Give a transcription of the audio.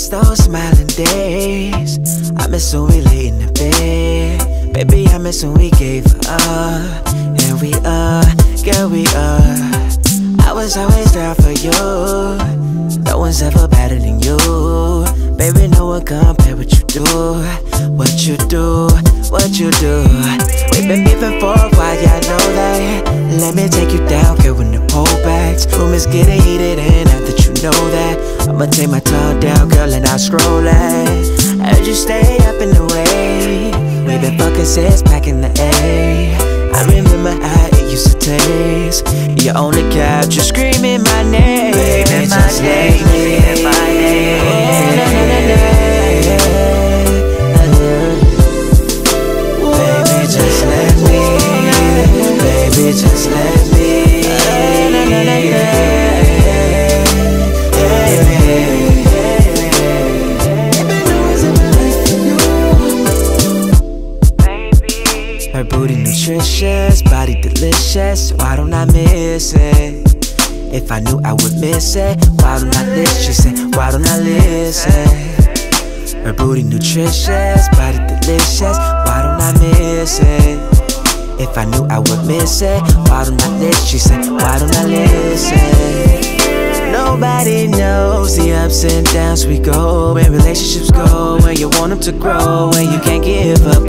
miss those smiling days I miss when we lay in the bed. Baby, I miss when we gave up. And we are, girl, we are. I was always there for you. No one's ever better than you. Baby, no one compare what you do. What you do, what you do. We've been beefing for a while, yeah, I know that. Let me take you down, girl, when the pole backs. Room is getting heated, and now that you know that, I'ma take my tongue down, girl, and I'll scroll it. I heard you stay up in the way. We've been fucking since back in the A. I remember how it used to taste. You're on the couch, you're screaming my name. Baby, just let me. my name. Oh, na, na, na, na. Baby, just let me. Baby, just let me. Nutritious, body delicious. Why don't I miss it? If I knew I would miss it, why don't I listen? She said, Why don't I listen? Her booty nutritious, body delicious. Why don't I miss it? If I knew I would miss it, why don't I listen? She said, Why don't I listen? Nobody knows the ups and downs we go When relationships go When you want them to grow up, You can't give up